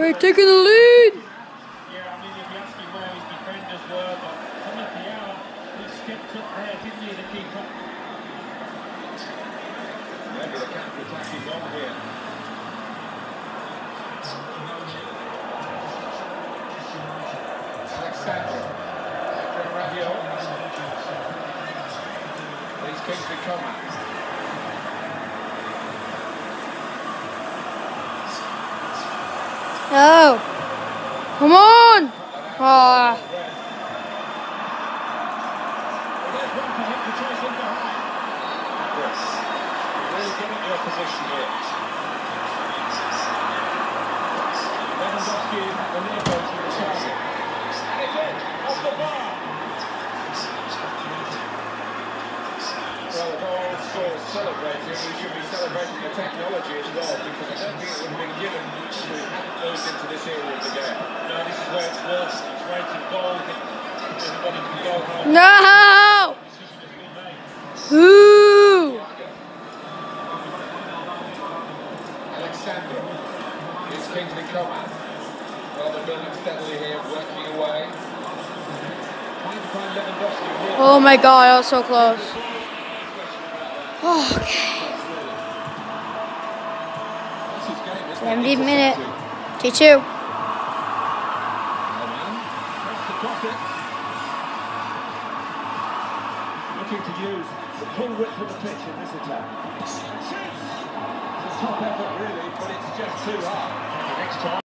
We're taking the lead. Coming. Oh. Come on. Ah. There's one for him to chase in behind. Yes. Really getting the opposition here. Lewandowski at the near post with the target. And it's in, off the bar. Well, if all scores celebrating, we should be celebrating the technology as well, because I don't think it would have been given to into this era of the game. No, this is where it's worse. It's where it's goal. Everybody can go home. No. Decision has been made. Ooh. Alexander. Here's Kingsley Coman. Well, they're building steadily here, working away. Trying to find Lewandowski here. Oh my god, I was so close. Oh, okay. That's his game, 70 minute. Intercepted. T2. Coman. Press to cross it. Looking to use the full width of the pitch in this attack. It's a top effort, really, but it's just too hard. Next time.